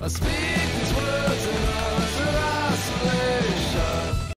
Mas fica